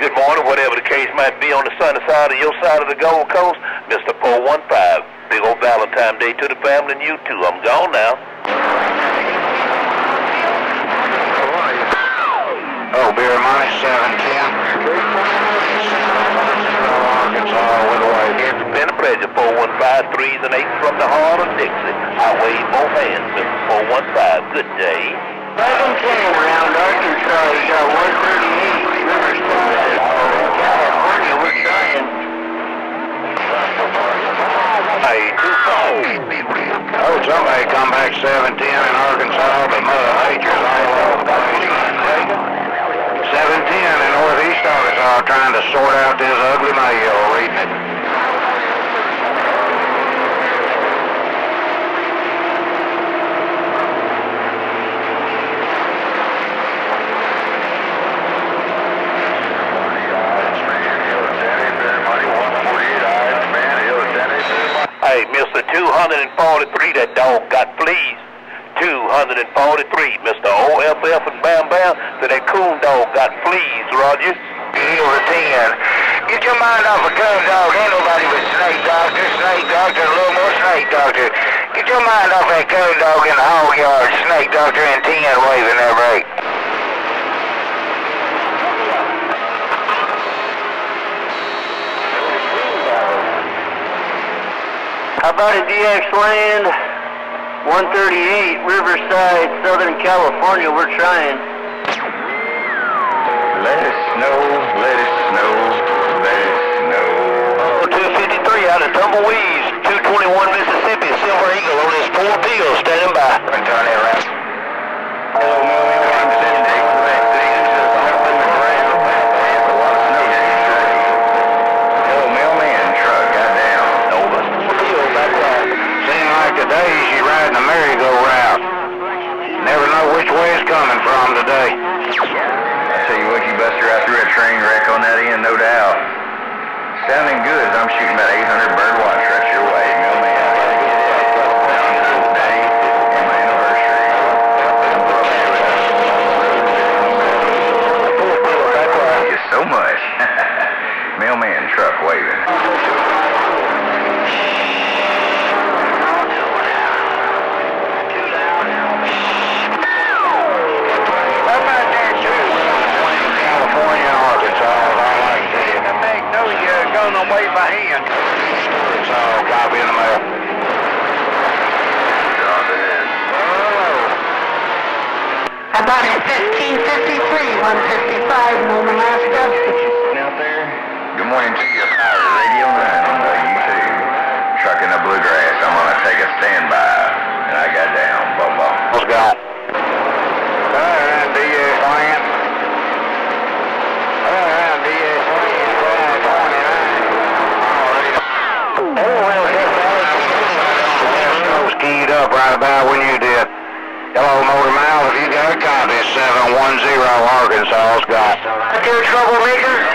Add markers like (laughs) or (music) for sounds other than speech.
Good morning, whatever the case might be on the sunny side of your side of the Gold Coast. Mr. 415. Big old Valentine Day to the family and you too. I'm gone now. Oh, beer money, 710. Arkansas, with away. It's been a pleasure, 415, threes and eights from the heart of Dixie. I wave both hands, Mr. 415. Good day. 710 around Arkansas, you got 138 Riverside, California, we're trying. Phones. Oh, somebody come back 710 in Arkansas, but Mother Nature's all over the place. 710 in northeast Arkansas trying to sort out this ugly mail, reading it. Mr. 243, that dog got fleas. 243, Mr. OFF and Bam Bam, so that coon dog got fleas, Roger. Over 10. Get your mind off a coon dog. Ain't nobody but snake doctor, snake doctor, a little more snake doctor. Get your mind off that coon dog in the hog yard, snake doctor and 10 waving that break. About DX land? 138 Riverside, Southern California. We're trying. Let it snow, let it snow, let it snow. Oh, 253 out of Tumbleweeds, Which way it's coming from today. I tell you what, you buster out through a train wreck on that end, no doubt. Sounding good as I'm shooting about 800 bird watch right your way, anniversary. Thank you so much. (laughs) Mailman truck waving. 155, Nome, Alaska? Out there. Good morning to you. Radio 9 on the YouTube. Truck the bluegrass. I'm gonna take a standby. And I got down. Boom, boom. What's got? Alright, DA plant. Alright, DA plant. Keyed up right about when you did. Hello, Motor Mouth. If you got a copy, 710 Arkansas's got. Right there, troublemaker.